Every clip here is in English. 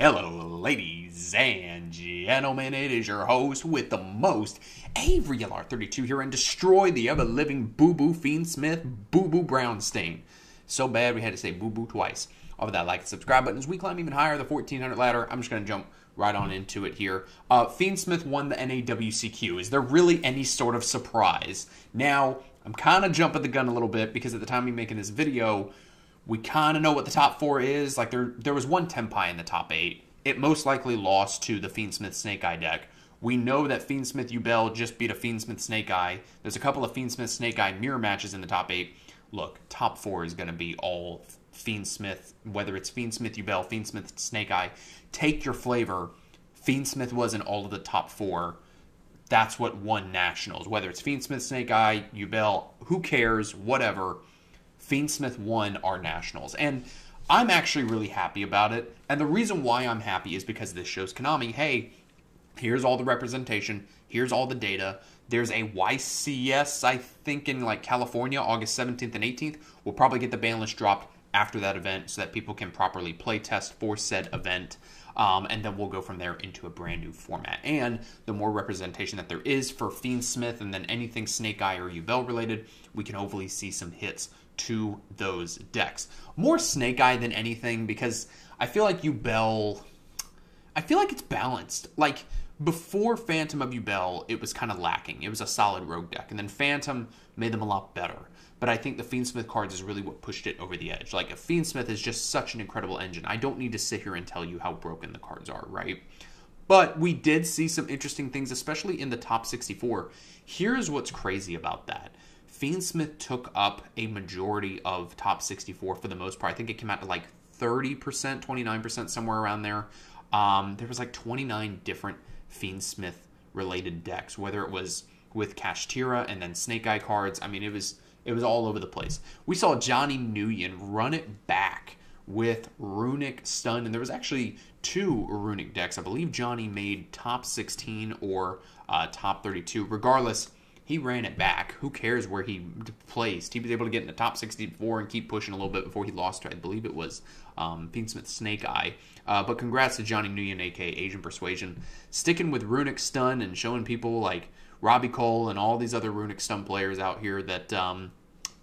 Hello, ladies and gentlemen. It is your host with the most, Avery LR32 here, and destroy the ever living Boo Boo Fiend Smith, Boo Boo Brownstein. So bad we had to say Boo Boo twice. Over that like and subscribe button as we climb even higher the 1400 ladder. I'm just going to jump right on into it here. Uh, Fiend Smith won the NAWCQ. Is there really any sort of surprise? Now, I'm kind of jumping the gun a little bit because at the time of making this video, we kind of know what the top four is. Like there, there was one Tenpai in the top eight. It most likely lost to the Fiendsmith Snake Eye deck. We know that Fiendsmith Yubel just beat a Fiendsmith Snake Eye. There's a couple of Fiendsmith Snake Eye mirror matches in the top eight. Look, top four is going to be all Fiendsmith, whether it's Fiendsmith Yubel, Fiendsmith Snake Eye. Take your flavor. Fiendsmith was in all of the top four. That's what won nationals. Whether it's Fiendsmith Snake Eye, Yubel, who cares, whatever Fiendsmith won our nationals. And I'm actually really happy about it. And the reason why I'm happy is because this shows Konami, hey, here's all the representation, here's all the data. There's a YCS, I think, in like California, August 17th and 18th. We'll probably get the ban list dropped after that event so that people can properly play test for said event. Um, and then we'll go from there into a brand new format. And the more representation that there is for Fiendsmith and then anything Snake Eye or Yubel related, we can hopefully see some hits to those decks. More Snake Eye than anything because I feel like Yubel. I feel like it's balanced. Like before Phantom of Yubel, it was kind of lacking. It was a solid rogue deck, and then Phantom made them a lot better. But I think the Fiendsmith cards is really what pushed it over the edge. Like, a Fiendsmith is just such an incredible engine. I don't need to sit here and tell you how broken the cards are, right? But we did see some interesting things, especially in the top 64. Here's what's crazy about that. Fiendsmith took up a majority of top 64 for the most part. I think it came out to like 30%, 29%, somewhere around there. Um, there was like 29 different Fiendsmith related decks, whether it was with Kashtira and then Snake Eye cards. I mean, it was it was all over the place. We saw Johnny Nguyen run it back with Runic Stun, and there was actually two Runic decks. I believe Johnny made top 16 or uh, top 32. Regardless, he ran it back. Who cares where he placed? He was able to get in the top 64 and keep pushing a little bit before he lost to, I believe it was um, Fiendsmith Snake Eye. Uh, but congrats to Johnny Nguyen, aka Asian Persuasion, sticking with Runic Stun and showing people like Robbie Cole and all these other Runic Stun players out here that, um,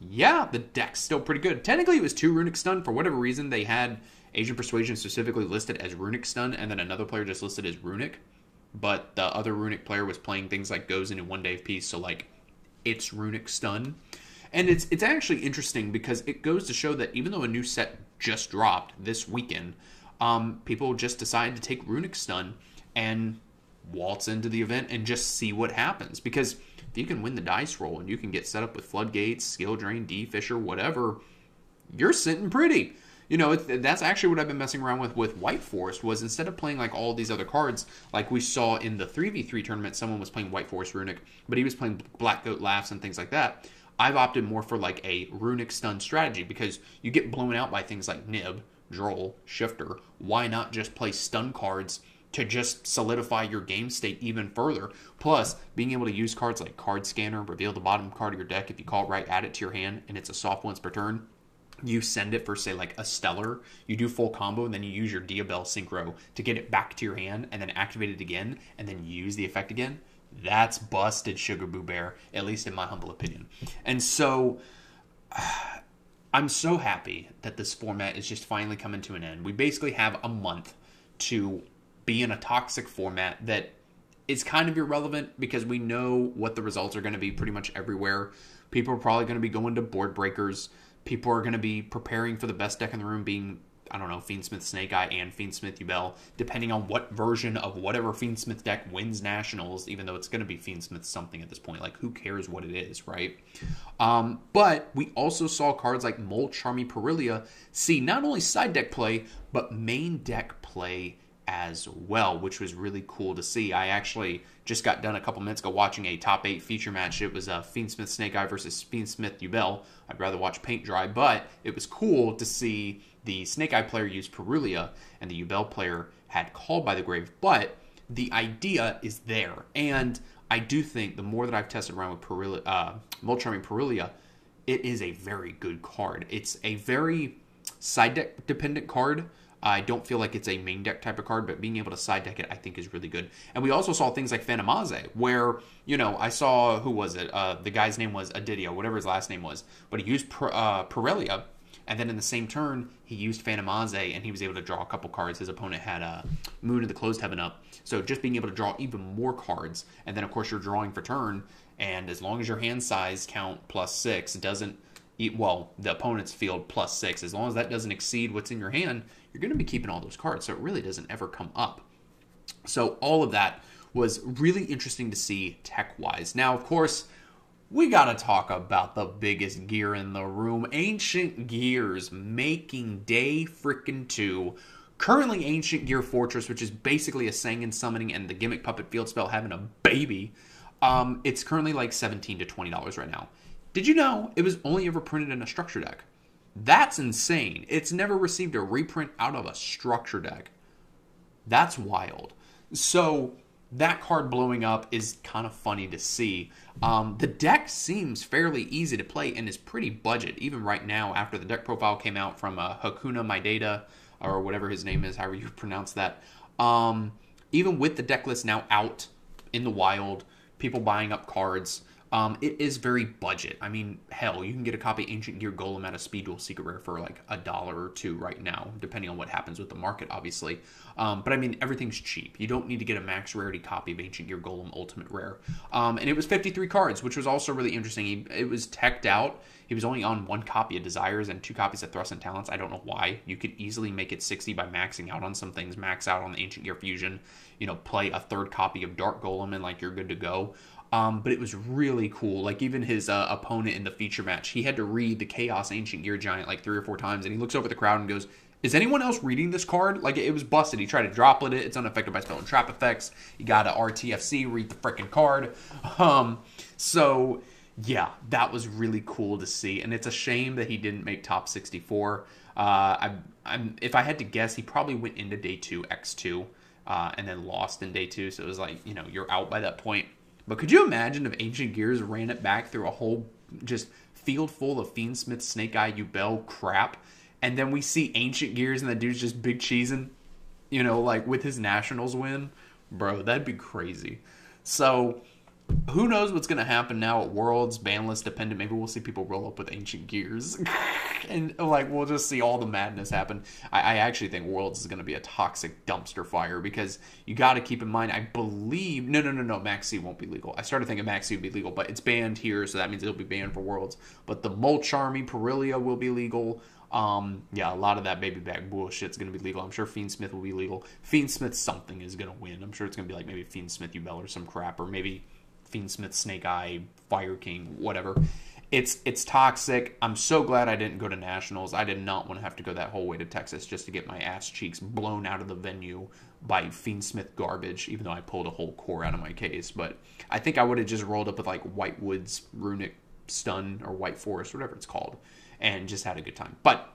yeah, the deck's still pretty good. Technically, it was two Runic Stun. For whatever reason, they had Asian Persuasion specifically listed as Runic Stun, and then another player just listed as Runic but the other runic player was playing things like goes into one day of peace, so like it's runic stun. And it's it's actually interesting because it goes to show that even though a new set just dropped this weekend, um, people just decide to take runic stun and waltz into the event and just see what happens. Because if you can win the dice roll and you can get set up with floodgates, skill drain, D Fissure, whatever, you're sitting pretty you know, that's actually what I've been messing around with with White Forest. Was instead of playing like all these other cards, like we saw in the three v three tournament, someone was playing White Forest Runic, but he was playing Black Goat Laughs and things like that. I've opted more for like a Runic stun strategy because you get blown out by things like Nib, Droll, Shifter. Why not just play stun cards? to just solidify your game state even further. Plus, being able to use cards like Card Scanner, reveal the bottom card of your deck if you call it right, add it to your hand, and it's a soft once per turn you send it for say like a stellar you do full combo and then you use your diabell synchro to get it back to your hand and then activate it again and then use the effect again that's busted sugar boo bear at least in my humble opinion. And so i'm so happy that this format is just finally coming to an end. We basically have a month to be in a toxic format that is kind of irrelevant because we know what the results are going to be pretty much everywhere. People are probably going to be going to board breakers people are going to be preparing for the best deck in the room being I don't know, Fiendsmith Snake Eye and Fiendsmith Yubel, depending on what version of whatever Fiendsmith deck wins nationals, even though it's going to be Fiendsmith something at this point. Like, who cares what it is, right? Um, but we also saw cards like Mulcharmy Purulia see not only side deck play, but main deck play as well, which was really cool to see. I actually just got done a couple minutes ago watching a top eight feature match. It was a uh, Fiendsmith Snake Eye versus Fiend Smith Yubel. I'd rather watch paint dry, but it was cool to see the Snake Eye player use Purulia and the Yubel player had Called by the Grave. But the idea is there, and I do think the more that I've tested around with Purulia, uh, Molcharming Purulia, it is a very good card. It's a very side deck dependent card I don't feel like it's a main deck type of card, but being able to side deck it, I think, is really good. And we also saw things like Phantomaze, where, you know, I saw, who was it? Uh, the guy's name was Adidio, whatever his last name was, but he used uh, Purulia, and then in the same turn, he used Phantomaze, and he was able to draw a couple cards. His opponent had a Moon of the Closed Heaven up. So just being able to draw even more cards, and then, of course, you're drawing for turn, and as long as your hand size count plus six doesn't well, the opponent's field plus six. As long as that doesn't exceed what's in your hand, you're going to be keeping all those cards. So it really doesn't ever come up. So all of that was really interesting to see tech wise. Now, of course, we got to talk about the biggest gear in the room Ancient Gears making day freaking two. Currently, Ancient Gear Fortress, which is basically a Sangan summoning and the Gimmick Puppet field spell having a baby, um, it's currently like 17 to $20 right now. Did you know it was only ever printed in a structure deck? That's insane. It's never received a reprint out of a structure deck. That's wild. So that card blowing up is kind of funny to see. Um, the deck seems fairly easy to play and is pretty budget, even right now after the deck profile came out from uh, Hakuna Maidata, or whatever his name is, however you pronounce that. Um, even with the deck list now out in the wild, people buying up cards, um, it is very budget. I mean, hell, you can get a copy of Ancient Gear Golem at a Speed Duel Secret Rare for like a dollar or two right now, depending on what happens with the market, obviously. Um, but I mean, everything's cheap. You don't need to get a max rarity copy of Ancient Gear Golem Ultimate Rare. Um, and it was 53 cards, which was also really interesting. He, it was teched out. He was only on one copy of Desires and two copies of Thrust and Talents. I don't know why. You could easily make it 60 by maxing out on some things, max out on the Ancient Gear Fusion, you know, play a third copy of Dark Golem and like you're good to go. Um, but it was really cool. Like even his uh, opponent in the feature match, he had to read the Chaos Ancient Gear Giant like three or four times, and he looks over the crowd and goes, "Is anyone else reading this card?" Like it was busted. He tried to droplet it. It's unaffected by spell and trap effects. You got to RTFC read the freaking card. Um, so yeah, that was really cool to see, and it's a shame that he didn't make top 64. Uh, I, I'm, if I had to guess, he probably went into day two X two. Uh, and then lost in day two. So it was like, you know, you're out by that point. But could you imagine if Ancient Gears ran it back through a whole just field full of Fiendsmith, Snake Eye, Yubel crap, and then we see Ancient Gears and the dude's just big cheesing, you know, like with his Nationals win? Bro, that'd be crazy. So who knows what's going to happen now at Worlds, banlist dependent. Maybe we'll see people roll up with ancient gears. and, like, we'll just see all the madness happen. I, I actually think Worlds is going to be a toxic dumpster fire because you got to keep in mind, I believe. No, no, no, no. Maxi won't be legal. I started thinking Maxi would be legal, but it's banned here, so that means it'll be banned for Worlds. But the Mulch Army, Purulia will be legal. Um, yeah, a lot of that baby back bullshit's going to be legal. I'm sure Fiend Smith will be legal. Fiend Smith something is going to win. I'm sure it's going to be like maybe Fiendsmith Yubel or some crap, or maybe Fiendsmith, Snake Eye, Fire King, whatever. It's it's toxic. I'm so glad I didn't go to nationals. I did not want to have to go that whole way to Texas just to get my ass cheeks blown out of the venue by Fiend Smith garbage. Even though I pulled a whole core out of my case, but I think I would have just rolled up with like White Woods, Runic Stun, or White Forest, whatever it's called, and just had a good time. But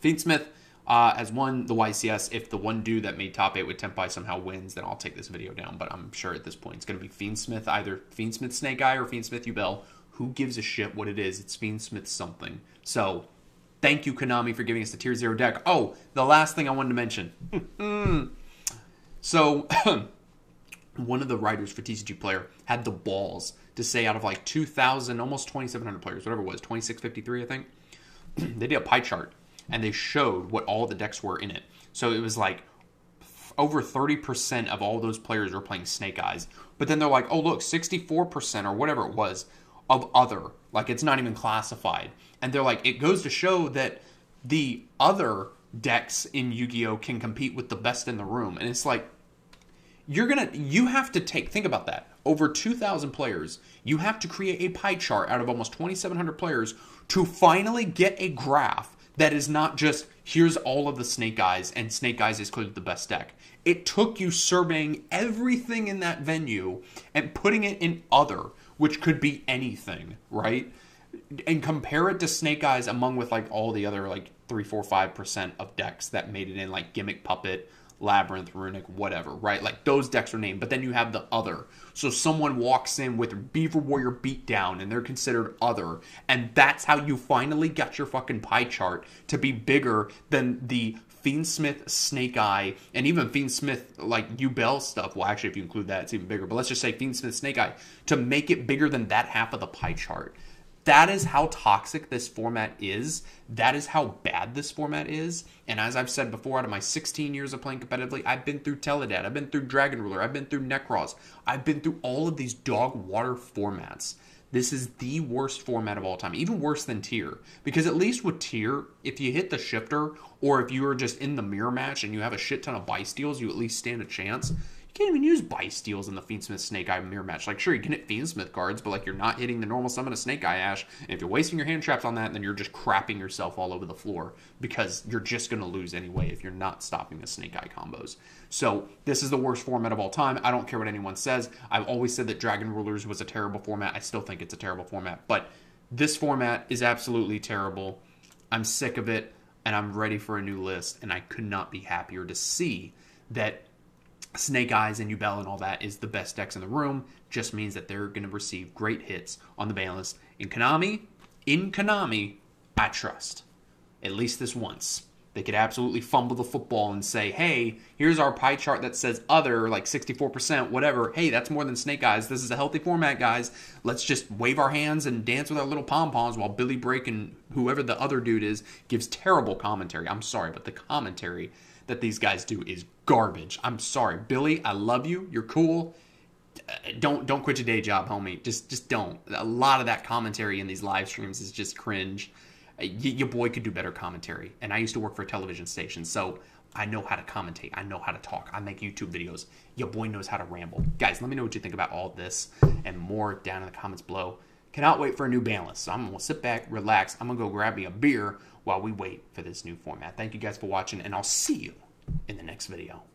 Fiendsmith uh, has won the YCS. If the one dude that made top eight with Tenpai somehow wins, then I'll take this video down. But I'm sure at this point it's going to be Fiendsmith, either Fiendsmith Snake Eye or Fiend Fiendsmith Yubel. Who gives a shit what it is? It's Fiendsmith something. So thank you, Konami, for giving us the Tier Zero deck. Oh, the last thing I wanted to mention. so one of the writers for TCG Player had the balls to say out of like 2,000, almost 2,700 players, whatever it was, 2,653, I think, they did a pie chart and they showed what all the decks were in it. So it was like over 30% of all those players were playing Snake Eyes. But then they're like, oh, look, 64% or whatever it was of other. Like it's not even classified. And they're like, it goes to show that the other decks in Yu Gi Oh! can compete with the best in the room. And it's like, you're gonna, you have to take, think about that. Over 2,000 players, you have to create a pie chart out of almost 2,700 players to finally get a graph that is not just here's all of the Snake Eyes and Snake Eyes is clearly the best deck. It took you surveying everything in that venue and putting it in other, which could be anything, right? And compare it to Snake Eyes among with like all the other like three, four, five percent of decks that made it in, like Gimmick Puppet, Labyrinth, Runic, whatever, right? Like those decks are named, but then you have the other. So someone walks in with Beaver Warrior Beatdown and they're considered other. And that's how you finally got your fucking pie chart to be bigger than the Fiend Smith, Snake Eye, and even Fiend Smith, like Yubel stuff. Well, actually, if you include that, it's even bigger. But let's just say Fiend Smith, Snake Eye to make it bigger than that half of the pie chart. That is how toxic this format is. That is how bad this format is. And as I've said before, out of my 16 years of playing competitively, I've been through Teledad, I've been through Dragon Ruler, I've been through Necros, I've been through all of these dog water formats. This is the worst format of all time, even worse than tier. Because at least with tier, if you hit the shifter, or if you are just in the mirror match and you have a shit ton of Bystials, you at least stand a chance. You can't even use Bystials in the Fiendsmith Snake Eye mirror match. Like, sure, you can hit Fiendsmith cards, but like you're not hitting the normal summon of Snake Eye Ash. And if you're wasting your hand traps on that, then you're just crapping yourself all over the floor because you're just going to lose anyway if you're not stopping the Snake Eye combos. So this is the worst format of all time. I don't care what anyone says. I've always said that Dragon Rulers was a terrible format. I still think it's a terrible format, but this format is absolutely terrible. I'm sick of it and I'm ready for a new list. And I could not be happier to see that Snake Eyes and Yubel and all that is the best decks in the room. Just means that they're going to receive great hits on the ban list. In Konami, in Konami, I trust. At least this once. They could absolutely fumble the football and say, hey, here's our pie chart that says other, like 64%, whatever. Hey, that's more than Snake Eyes. This is a healthy format, guys. Let's just wave our hands and dance with our little pom poms while Billy Brake and whoever the other dude is gives terrible commentary. I'm sorry, but the commentary that these guys do is garbage. I'm sorry, Billy. I love you. You're cool. Uh, don't don't quit your day job, homie. Just just don't. A lot of that commentary in these live streams is just cringe. Uh, your boy could do better commentary, and I used to work for a television station, so I know how to commentate. I know how to talk. I make YouTube videos. Your boy knows how to ramble. Guys, let me know what you think about all this and more down in the comments below. Cannot wait for a new balance. So I'm gonna sit back, relax. I'm gonna go grab me a beer while we wait for this new format. Thank you guys for watching, and I'll see you in the next video.